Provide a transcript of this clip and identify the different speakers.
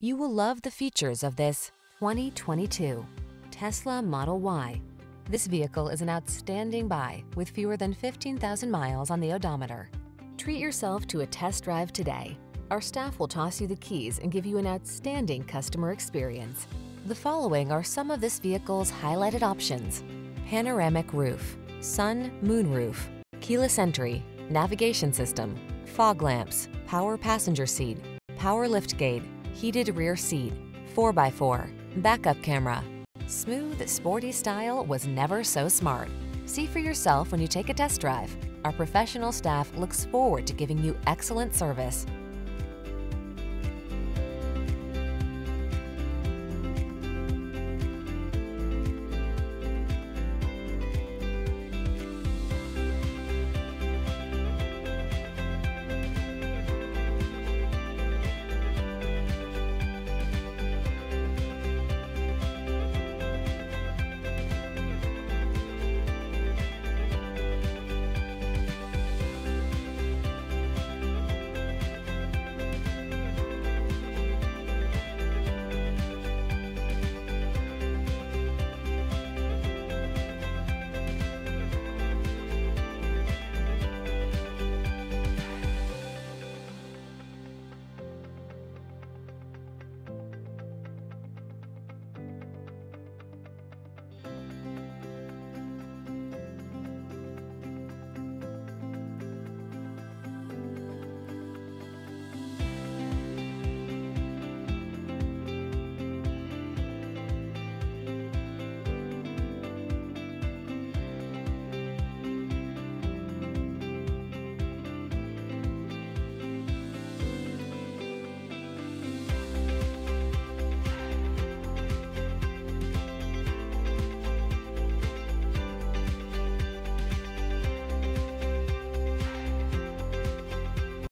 Speaker 1: You will love the features of this 2022 Tesla Model Y. This vehicle is an outstanding buy with fewer than 15,000 miles on the odometer. Treat yourself to a test drive today. Our staff will toss you the keys and give you an outstanding customer experience. The following are some of this vehicle's highlighted options. Panoramic roof, sun, moon roof, keyless entry, navigation system, fog lamps, power passenger seat, power liftgate, heated rear seat, 4x4, backup camera. Smooth, sporty style was never so smart. See for yourself when you take a test drive. Our professional staff looks forward to giving you excellent service.